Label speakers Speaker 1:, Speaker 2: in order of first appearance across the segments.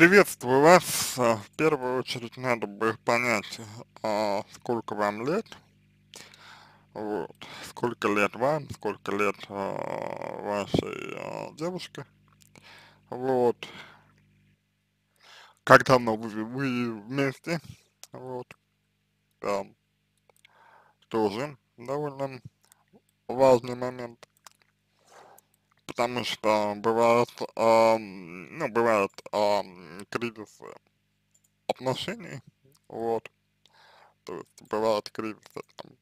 Speaker 1: Приветствую вас. А, В первую очередь надо бы понять, а, сколько вам лет, вот, сколько лет вам, сколько лет а, вашей девушке, вот, как давно вы, вы вместе, вот, да, тоже довольно важный момент, потому что бывает, ам, ну, бывают ам, кризисы отношений, вот, то есть бывают кризисы, там,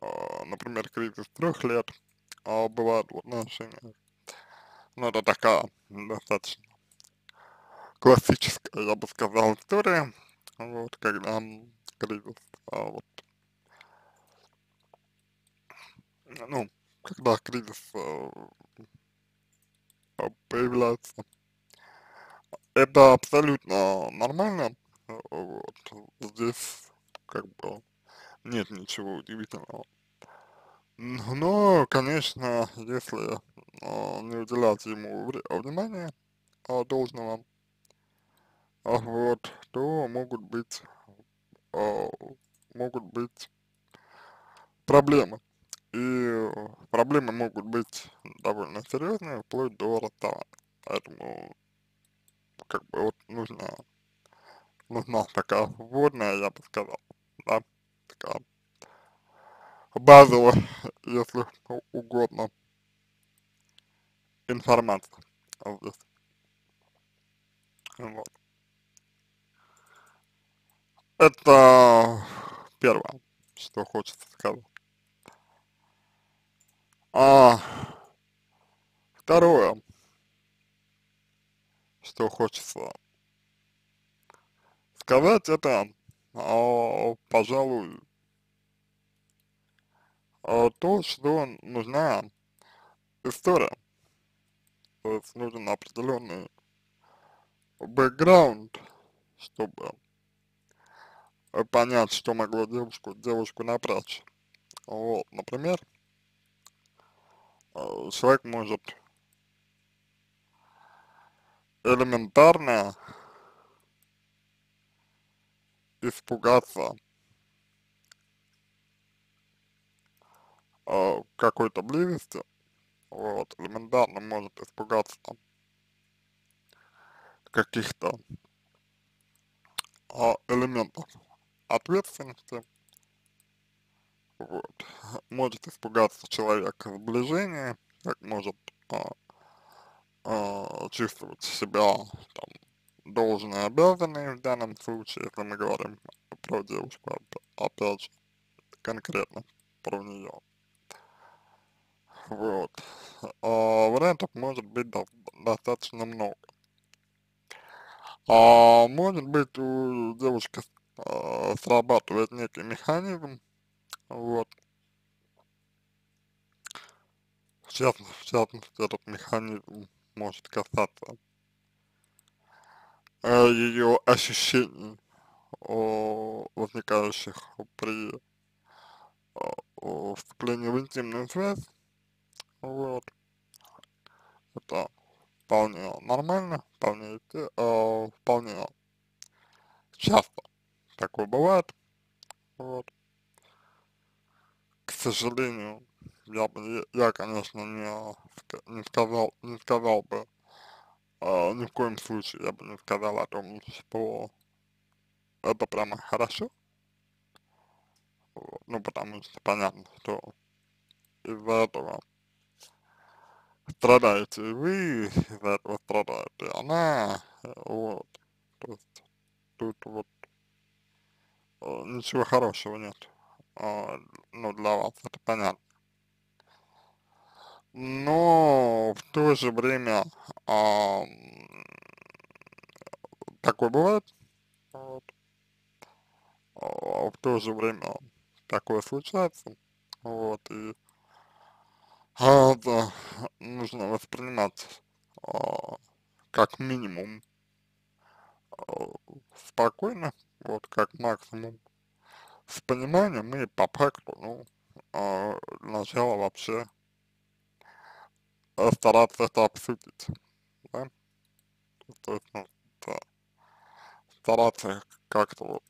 Speaker 1: а, например, кризис трех лет, а бывает в отношениях, ну, это такая достаточно классическая, я бы сказал, история, вот, когда кризис, а, вот, ну, когда кризис э, появляется, это абсолютно нормально, э, вот, здесь, как бы, нет ничего удивительного. Но, конечно, если а, не уделять ему внимания а, должного, а, вот, то могут быть, а, могут быть проблемы. И э, проблемы могут быть довольно серьезные, вплоть до расставания. Поэтому, как бы, вот нужно, нужна такая вводная, я бы сказал, да, такая базовая, если угодно, информация. Вот. Вот. Это первое, что хочется сказать. А второе, что хочется сказать, это, а, пожалуй, а, то, что нужна история, то есть нужен определенный бэкграунд, чтобы понять, что могло девушку, девушку напрячь. Вот, например, человек может элементарно испугаться э, какой-то близости, вот, элементарно может испугаться там каких-то а, элементов ответственности, вот, может испугаться человек сближения, как может а, а, чувствовать себя там должен и обязанный в данном случае, если мы говорим про девушку, оп- опять же, конкретно про нее. Вот. А, вариантов может быть до- достаточно много. А может быть у девушки а, срабатывает некий механизм, вот, в частности, в частности этот механизм может касаться ее ощущений, возникающих при вступлении в интимную связь, вот, это вполне нормально, вполне, а, вполне часто такое бывает, вот, сожалению, я бы, я, конечно, не, не сказал, не сказал бы, а, ни в коем случае я бы не сказал о том, что это прямо хорошо, ну, потому что понятно, что из-за этого страдаете и вы, из-за этого страдает и она, э, вот, то есть тут вот э, ничего хорошего нет, ну, для вас, это понятно. Но в то же время а, такое бывает, вот, а в то же время такое случается, вот, и а, да, нужно воспринимать а, как минимум а, спокойно, вот, как максимум с пониманием и по факту, ну, а, сначала вообще а, стараться это обсудить, да, то есть, ну, это постараться как-то вот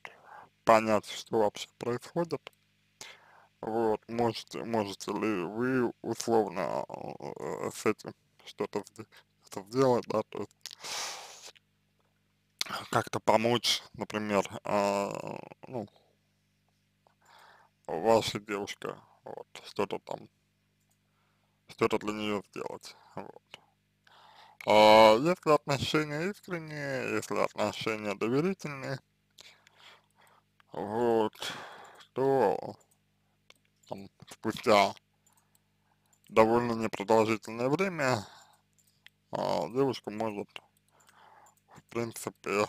Speaker 1: понять, что вообще происходит. Вот, можете, можете ли вы условно э, с этим что-то сделать, да, то есть как-то помочь, например, э, ну, вашей девушке, вот, что-то там, что-то для нее сделать, вот. А если отношения искренние, если отношения доверительные, вот, то там, спустя довольно непродолжительное время а, девушка может, в принципе,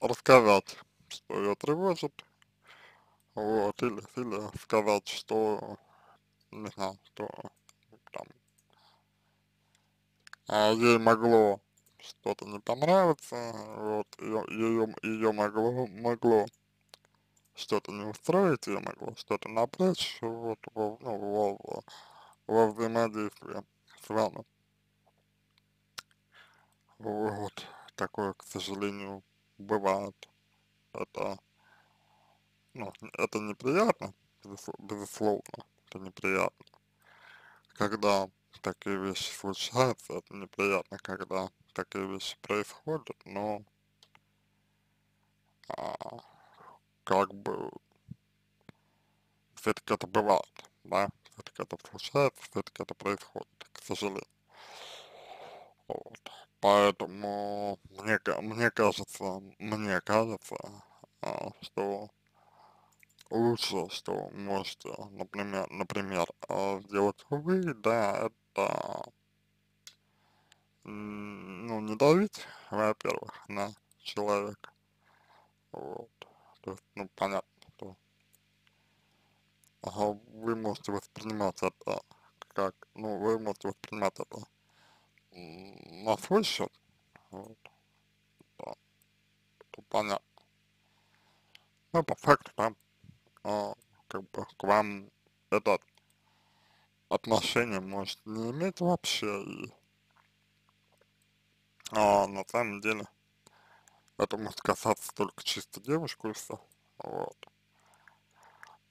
Speaker 1: рассказать, что ее тревожит, вот, или, или сказать, что, не знаю, что там а, ей могло что-то не понравиться, вот, ее, ее, могло, могло что-то не устроить, ее могло что-то напрячь, вот, во, ну, во, во взаимодействии с вами. Вот, такое, к сожалению, бывает. Это, ну, это неприятно, безусловно, это неприятно, когда такие вещи случаются, это неприятно, когда такие вещи происходят, но а, как бы все-таки это бывает, да, все-таки это случается, все-таки это происходит, к сожалению. Вот. Поэтому мне, мне кажется, мне кажется, а, что лучше, что можете, например, например, а, сделать вы, да, это, ну, не давить, во-первых, на человека, вот, то есть, ну, понятно, что ага, вы можете воспринимать это как, ну, вы можете воспринимать это на свой счет, вот, да, это понятно. Ну, по факту, там, а, как бы к вам этот отношение может не иметь вообще, и а, на самом деле это может касаться только чисто девушку и все, вот.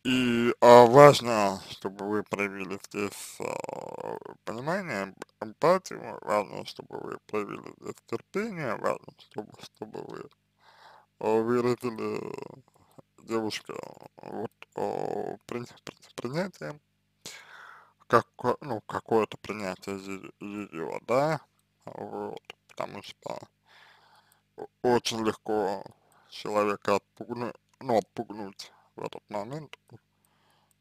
Speaker 1: И а, важно, чтобы вы проявили здесь а, понимание, эмпатию, важно, чтобы вы проявили здесь терпение, важно, чтобы, чтобы вы а, выразили девушка вот о, при, при, принятие, как, ну, какое-то принятие ее, да, вот, потому что очень легко человека отпугнуть, ну, отпугнуть в этот момент,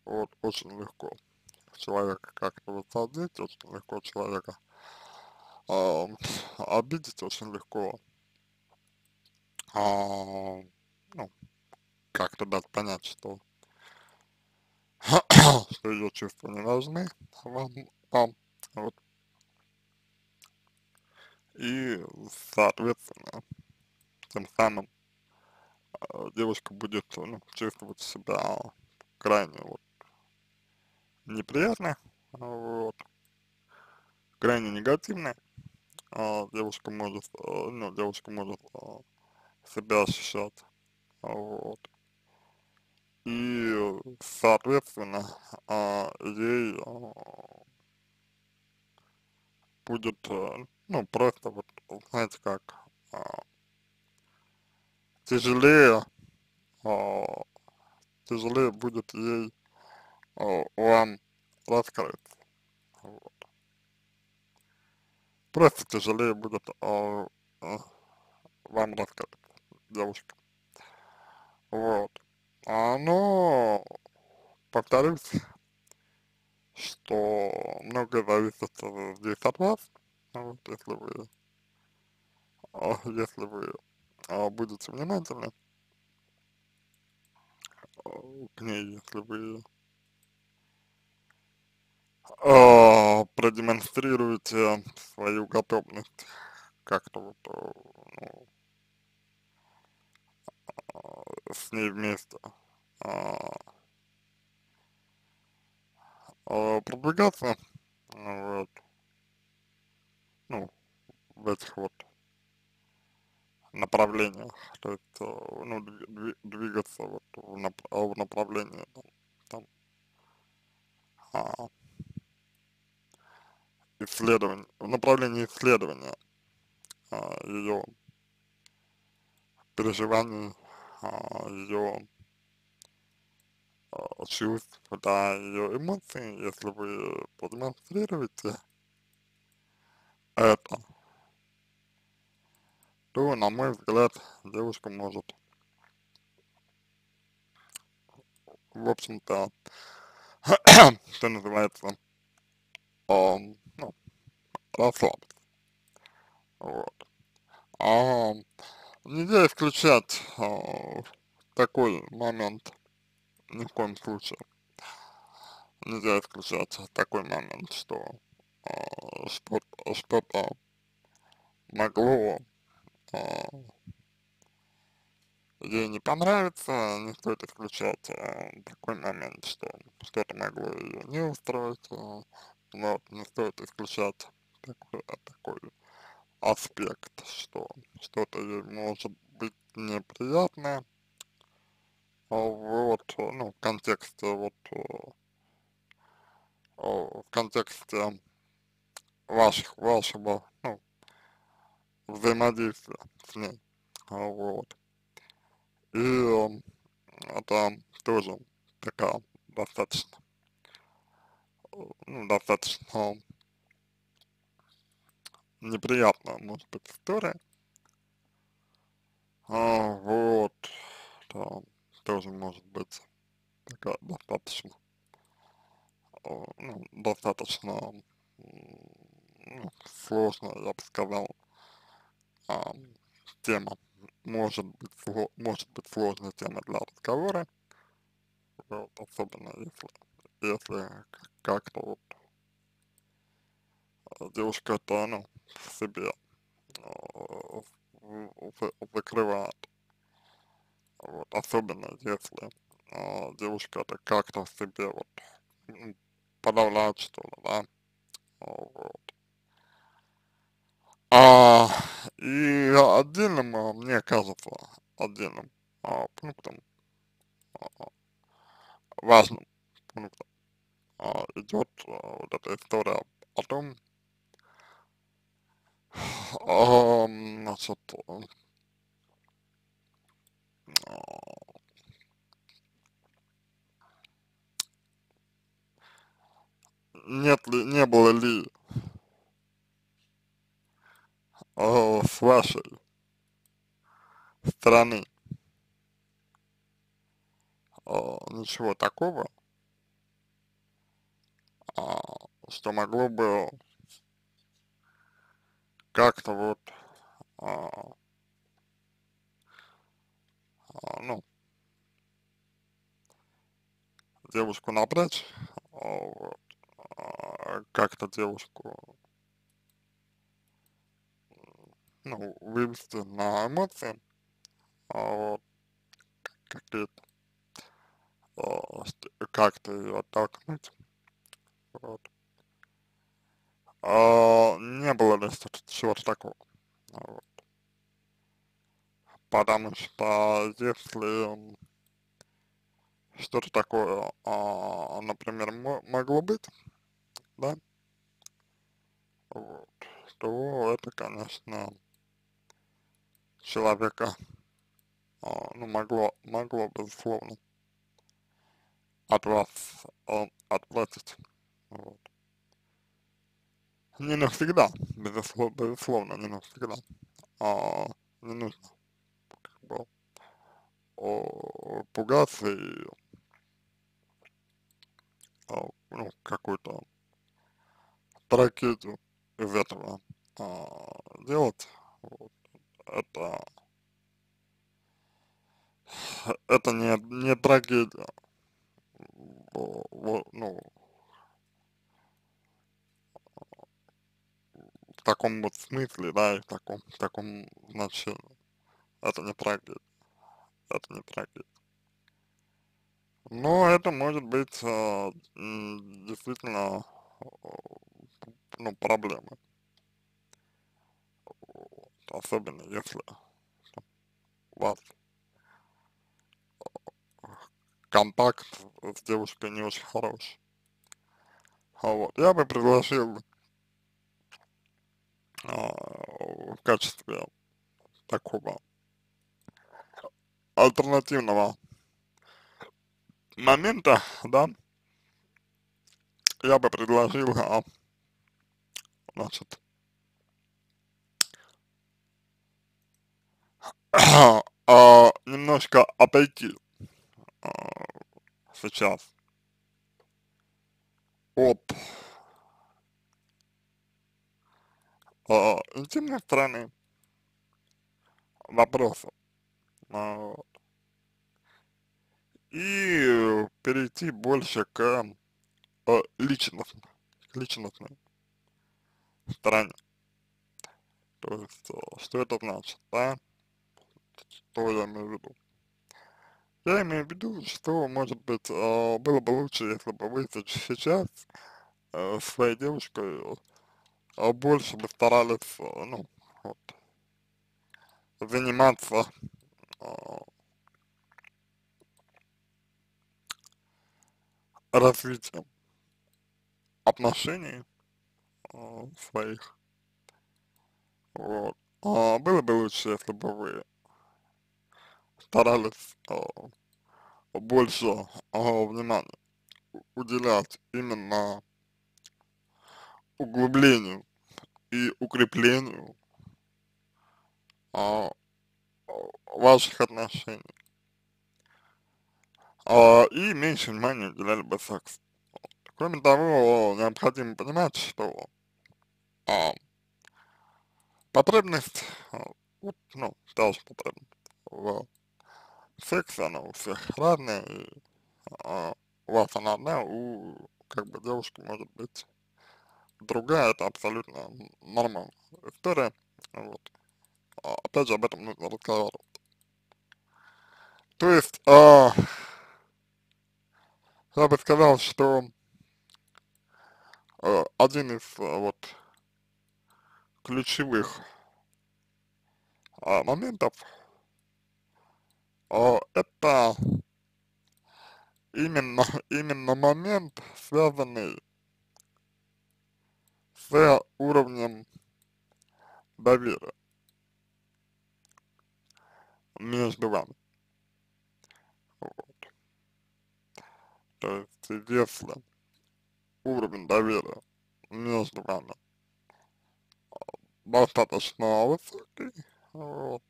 Speaker 1: вот, очень легко человека как-то высадить, очень легко человека э, обидеть, очень легко, э, ну, как-то дать понять, что, что ее чувства не важны вам, вам, вот. И, соответственно, тем самым э, девушка будет ну, чувствовать себя крайне вот неприятно, вот, крайне негативно, э, девушка может, э, ну, девушка может себя ощущать, вот, и, соответственно, а, ей а, будет, э, ну, просто вот, знаете как, а, тяжелее, тяжелее будет ей вам раскрыться, вот. Просто тяжелее будет вам раскрыться, девушка, вот. А, ну, повторюсь, что многое зависит здесь от вас, вот, если вы, а, если вы а, будете внимательны а, к ней, если вы а, продемонстрируете свою готовность как-то вот, ну, с ней вместе. А, а, продвигаться, вот, ну, в этих вот направлениях, то есть, э, ну, дви двигаться вот в, нап в направлении там, а, исследования, в направлении исследования а, ее переживаний, а, ее а, чувств, да, ее эмоций, если вы продемонстрируете это, то, на мой взгляд, девушка может, в общем-то, что называется, э, ну, расслабиться. Вот. А, нельзя исключать а, такой момент ни в коем случае. Нельзя исключать такой момент, что а, что-то что могло а, ей не понравится, не стоит исключать а, такой момент, что что-то могло ее не устроить, а, вот, не стоит исключать такой, такой аспект, что что-то ей может быть неприятно, вот, ну, в контексте, вот, в контексте ваших, вашего, ну, взаимодействия с ней, вот. И это тоже такая достаточно, ну, достаточно неприятная, может быть, история. А, вот, там тоже может быть такая достаточно, ну, достаточно ну, сложная, я бы сказал, а, тема. Может быть, сло, может быть сложная тема для разговора, вот, особенно если, если как-то вот девушка это, ну, в себе э, закрывает. Вот, особенно если э, девушка это как-то в себе вот подавляет что ли, да, вот. А, и отдельным, а, мне кажется, отдельным а, пунктом, а, важным пунктом а, идет а, вот эта история о том, а, значит, нет ли, не было ли? Э, с вашей стороны. Э, ничего такого, э, что могло бы как-то вот, э, э, ну, девушку вот, как-то девушку ну, вывести на эмоции, а, вот, какие-то, а, как-то ее оттолкнуть, вот. А, не было ли чего-то такого, вот. Потому что если что-то такое, а, например, могло быть, да, вот, то это, конечно, человека, а, ну, могло, могло, безусловно, от вас а, отплатить, вот. Не навсегда, безусловно, безусловно, не навсегда, а, не нужно, как бы, о, пугаться и, а, ну, какую-то трагедию этого а, делать, вот это, это не, не трагедия, ну, в таком вот смысле, да, и в таком, в таком значении. Это не трагедия, это не трагедия. Но это может быть э, действительно, ну, проблемой особенно если вас контакт с девушкой не очень хороший. А вот, я бы предложил а, в качестве такого альтернативного момента, да, я бы предложил, а, значит, а, немножко отойти. А, сейчас. От а, интимной стороны. Вопроса. А. И перейти больше к а, личностной, личностной стороне. То есть, а, что это значит, да? Что я имею в виду? Я имею в виду, что, может быть, э, было бы лучше, если бы вы сейчас э, своей девушкой э, больше бы старались, э, ну, вот, заниматься э, развитием отношений э, своих. Вот. А было бы лучше, если бы вы старались э, больше э, внимания уделять именно углублению и укреплению ваших отношений. Э, и меньше внимания уделяли бы сексу. Кроме того, необходимо понимать, что э, потребность, э, ну, тоже потребность в секс, она у всех разная, и а, у вас она одна, у как бы девушки может быть другая, это абсолютно нормальная история, вот. А, опять же, об этом нужно разговаривать. То есть, а, я бы сказал, что а, один из а, вот ключевых а, моментов а, это именно, именно момент, связанный с уровнем доверия между вами. Вот. То есть, если уровень доверия между вами достаточно высокий, вот,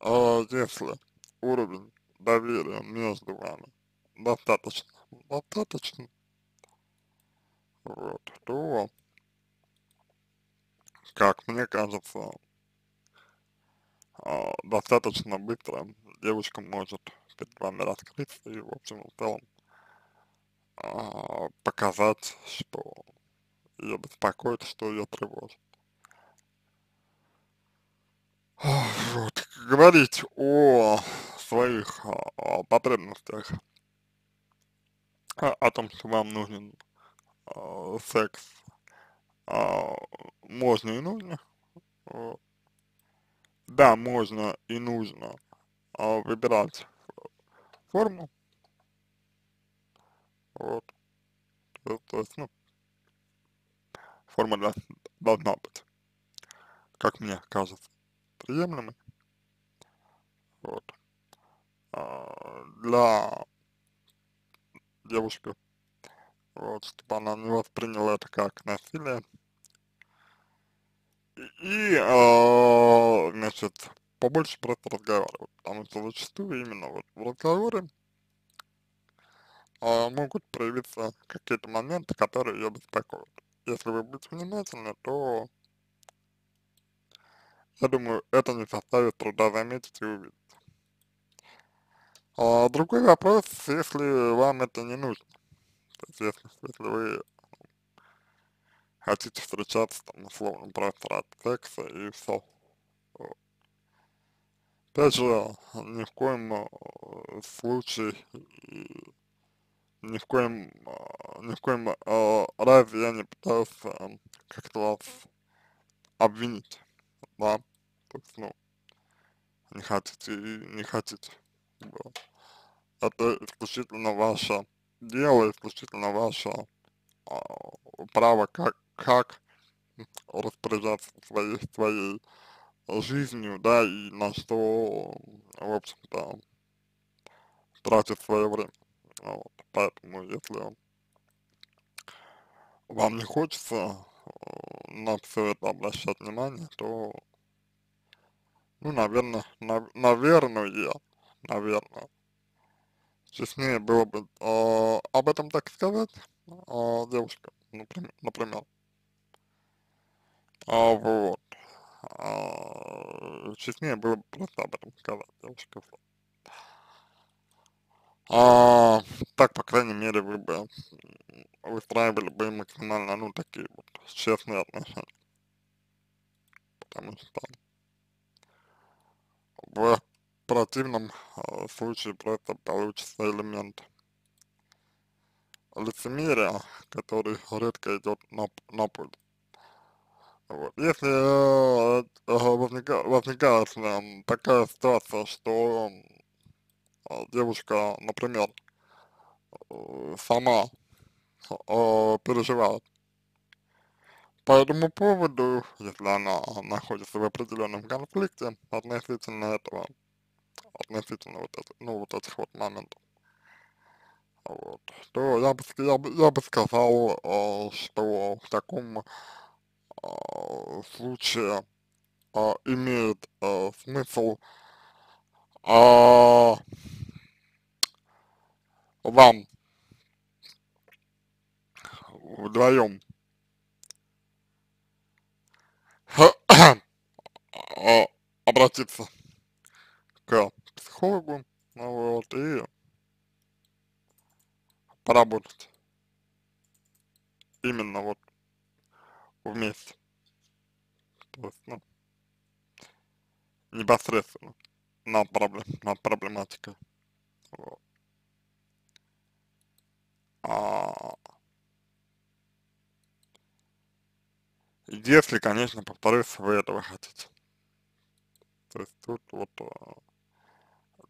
Speaker 1: а если уровень доверия между вами достаточно, достаточно, вот, то, как мне кажется, а, достаточно быстро девушка может перед вами раскрыться и, в общем, в целом, а, показать, что ее беспокоит, что ее тревожит. Вот, говорить о своих о, потребностях, о, о том, что вам нужен о, секс, о, можно и нужно. Вот. Да, можно и нужно о, выбирать форму. Вот. То есть, ну, форма для, должна быть, как мне кажется приемлемы. Вот. А, для девушки, вот, чтобы она не восприняла это как насилие. И а, значит, побольше просто разговаривать, потому что зачастую именно вот в разговоре а, могут проявиться какие-то моменты, которые ее беспокоят. Если вы будете внимательны, то я думаю, это не составит труда заметить и увидеть. А другой вопрос, если вам это не нужно. То есть, если, если вы хотите встречаться, там, условно, просто ради секса и все. Опять же, ни в коем э, случае, ни в коем, э, ни в коем э, разе я не пытался как-то вас обвинить, да, то есть, ну, не хотите и не хотите. Это исключительно ваше дело, исключительно ваше а, право, как, как распоряжаться своей, своей жизнью, да, и на что, в общем-то, тратить свое время. Вот. Поэтому, если вам не хочется э, на все это обращать внимание, то, ну, наверное, нав наверное, наверное, честнее было бы э, об этом так сказать э, девушка, например, например. А, вот. А, честнее было бы просто об этом сказать девушке. А, так, по крайней мере, вы бы выстраивали бы максимально, ну, такие вот честные отношения. Потому что в противном э, случае просто получится элемент лицемерия, который редко идет на, на пользу. Вот. Если э, возникает, возникает э, такая ситуация, что э, девушка, например, э, сама э, переживает. По этому поводу, если она находится в определенном конфликте относительно этого, относительно вот, это, ну, вот этих вот моментов, вот, то я бы, я я бы сказал, э, что в таком э, случае э, имеет э, смысл вам. Вдвоем обратиться к психологу, ну вот, и поработать. Именно вот вместе. То есть, ну, непосредственно над, проблем, над проблематикой. Вот. А, если, конечно, повторюсь, вы этого хотите. То есть тут вот а,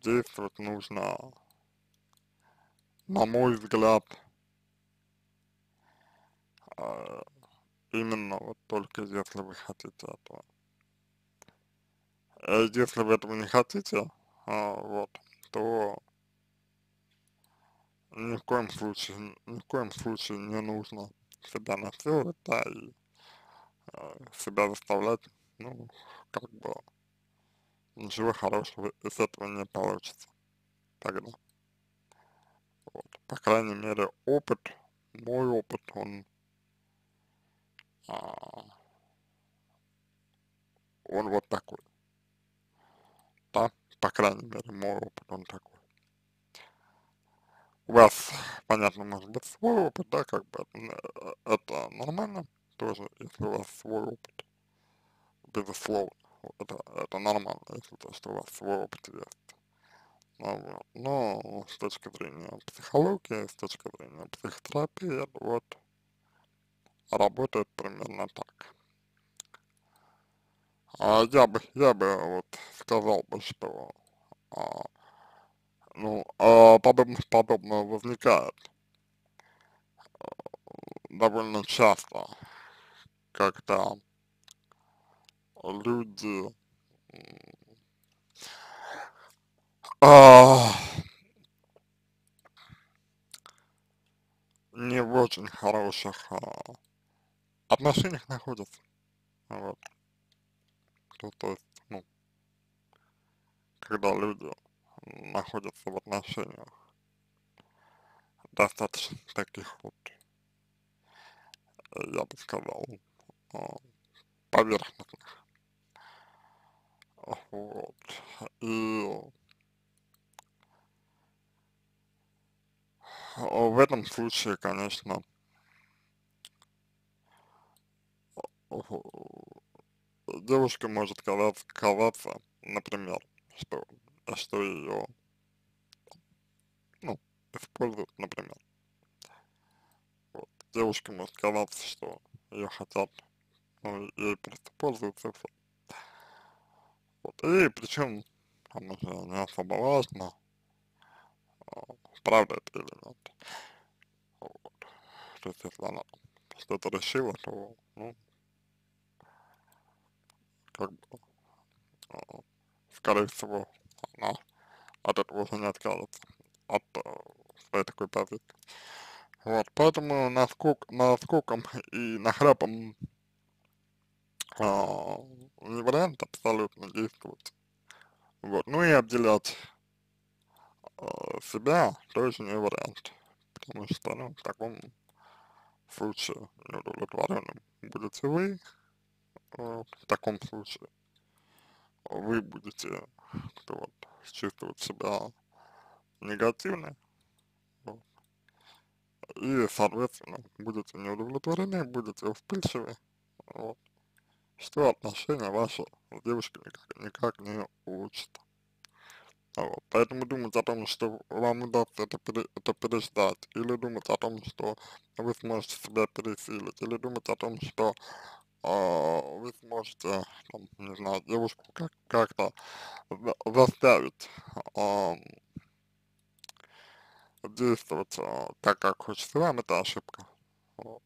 Speaker 1: действовать нужно, на мой взгляд, а, именно вот только если вы хотите этого. А если вы этого не хотите, а, вот, то ни в коем случае, ни в коем случае не нужно себя насиловать, да, и э, себя заставлять, ну, как бы, ничего хорошего из этого не получится тогда. Вот. По крайней мере, опыт, мой опыт, он, а, он вот такой. Да, по крайней мере, мой опыт, он такой. У вас, понятно, может быть свой опыт, да, как бы это, это нормально тоже, если у вас свой опыт, безусловно это, это нормально, если то, что у вас свой опыт есть. Ну, но с точки зрения психологии, с точки зрения психотерапии, вот, работает примерно так. А я бы, я бы вот сказал бы, что, а, ну, а подобное, подобное возникает а, довольно часто, когда люди а, не в очень хороших а, отношениях находятся. Вот. То, то есть, ну, когда люди находятся в отношениях достаточно таких вот, я бы сказал, а, поверхностных. Вот. И в этом случае, конечно, девушка может казаться, казаться например, что, что ее, ну, используют, например. Вот. Девушка может казаться, что ее хотят, ну, ей просто пользуются все. Вот. И причем там уже не особо важно, а, правда это или нет. Вот. То есть, если она что-то решила, то, ну, как бы, скорее всего, она от этого уже не откажется, от а, своей такой позиции. Вот, поэтому на скук, на скуком и нахрапом а, не вариант абсолютно действовать. Вот, ну и обделять а, себя тоже не вариант, потому что, ну, в таком случае неудовлетворенным будете вы, в таком случае вы будете вот, чувствовать себя негативно, вот, и, соответственно, будете неудовлетворены, будете вспыльчивы, вот, что отношения ваши с девушкой никак, никак не улучшат. Вот. Поэтому думать о том, что вам удастся это, пере, это переждать, или думать о том, что вы сможете себя пересилить, или думать о том, что э, вы сможете, там, не знаю, девушку как-то как заставить э, действовать э, так, как хочется вам, это ошибка. Вот.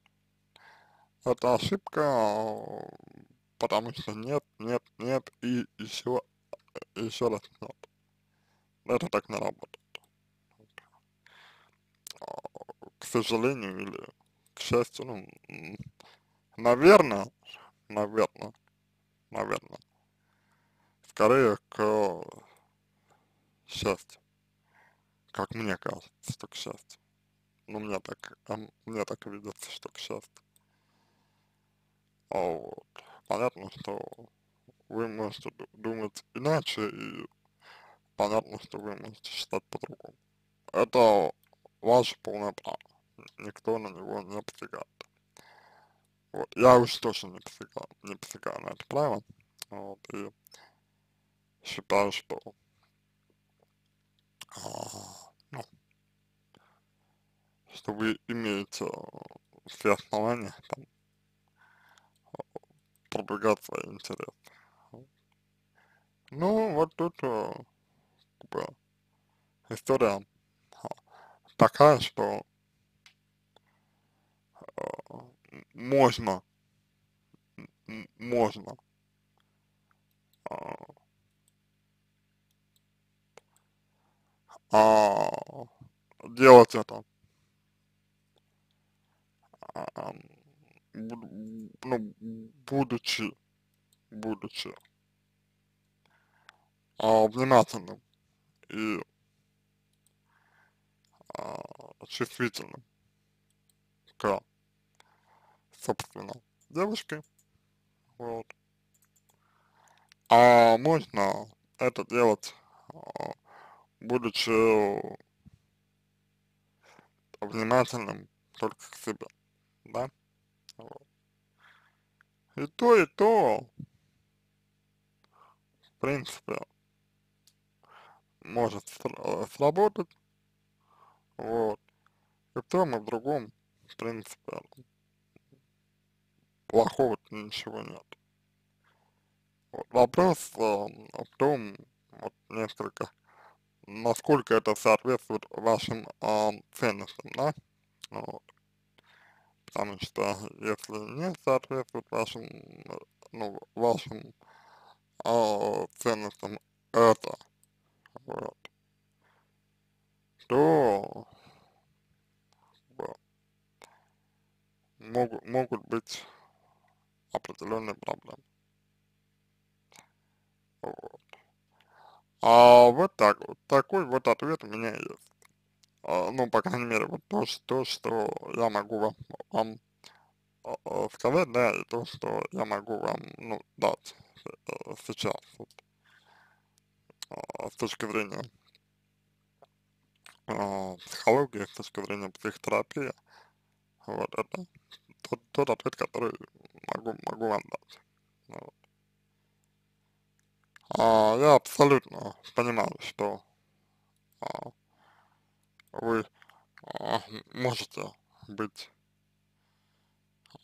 Speaker 1: Это ошибка, потому что нет, нет, нет и еще, еще раз нет. Это так не работает. К сожалению или к счастью, ну, наверное, наверное, наверное, скорее к счастью, как мне кажется, что к счастью. Ну, мне так, а мне так видится, что к счастью. А вот. Понятно, что вы можете думать иначе, и понятно, что вы можете считать по-другому. Это ваше полное право. Никто на него не посягает. Я уж точно не посягаю, не посягаю на это право. Вот. И считаю, что ну, что вы имеете все основания там продвигать свои интересы. Ну, вот тут э, как бы, история а, такая, что э, можно, можно. Э, э, делать это. Э, ну, будучи, будучи. А, внимательным и а, чувствительным к, собственно, девушке, вот. А можно это делать, а, будучи внимательным только к себе, да? Вот. И то, и то, в принципе, может сработать, вот. И в том, и в другом, в принципе, плохого ничего нет. Вот. Вопрос э, в том, вот несколько, насколько это соответствует вашим э, ценностям, да, вот. Потому что если не соответствует вашим, ну, вашим э, ценностям это, вот, то могут, могут быть определенные проблемы. Вот. А вот так вот, такой вот ответ у меня есть. А, ну, по крайней мере, вот то, что, что я могу вам, вам а, сказать, да, и то, что я могу вам, ну, дать э, сейчас, вот, а, с точки зрения психологии, с точки зрения психотерапии, вот это тот, тот ответ, который могу, могу вам дать. Вот. А, я абсолютно понимаю, что а, вы а, можете быть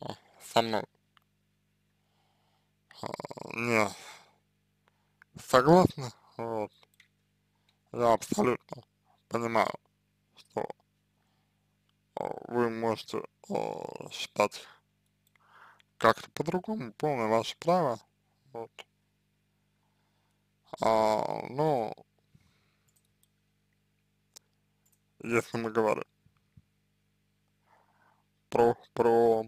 Speaker 1: а, со мной а, не согласны, вот, я абсолютно понимаю, что э, вы можете э, считать как-то по-другому, полное ваше право, вот. А, ну, если мы говорим про, про,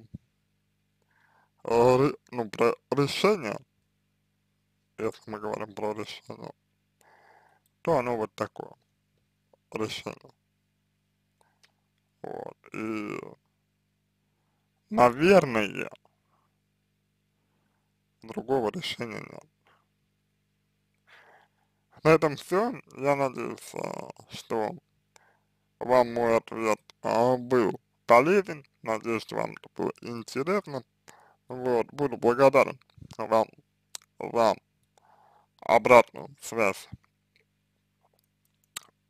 Speaker 1: э, ну, про решение, если мы говорим про решение, то оно вот такое решение. Вот, и, наверное, другого решения нет. На этом все. Я надеюсь, а, что вам мой ответ а, был полезен. Надеюсь, вам это было интересно. Вот, буду благодарен вам за обратную связь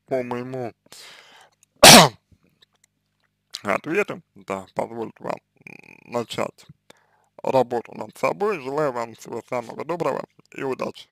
Speaker 1: по моему ответу. Да, позволит вам начать работу над собой. Желаю вам всего самого доброго и удачи.